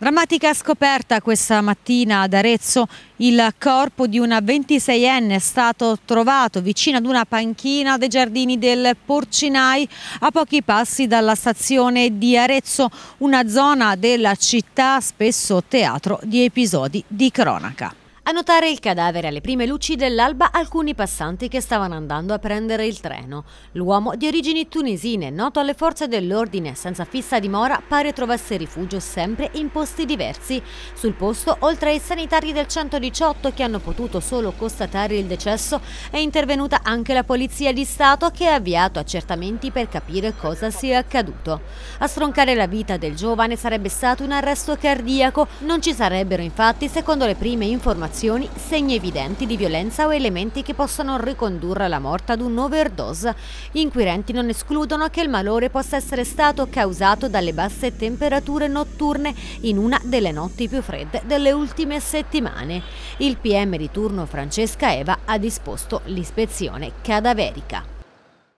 Drammatica scoperta questa mattina ad Arezzo. Il corpo di una 26enne è stato trovato vicino ad una panchina dei giardini del Porcinai a pochi passi dalla stazione di Arezzo, una zona della città spesso teatro di episodi di cronaca. A notare il cadavere alle prime luci dell'alba alcuni passanti che stavano andando a prendere il treno. L'uomo di origini tunisine, noto alle forze dell'ordine, senza fissa dimora, pare trovasse rifugio sempre in posti diversi. Sul posto, oltre ai sanitari del 118 che hanno potuto solo constatare il decesso, è intervenuta anche la Polizia di Stato che ha avviato accertamenti per capire cosa sia accaduto. A stroncare la vita del giovane sarebbe stato un arresto cardiaco, non ci sarebbero infatti, secondo le prime informazioni, informazioni segni evidenti di violenza o elementi che possano ricondurre alla morte ad un'overdose. Gli inquirenti non escludono che il malore possa essere stato causato dalle basse temperature notturne in una delle notti più fredde delle ultime settimane. Il PM di turno Francesca Eva ha disposto l'ispezione cadaverica.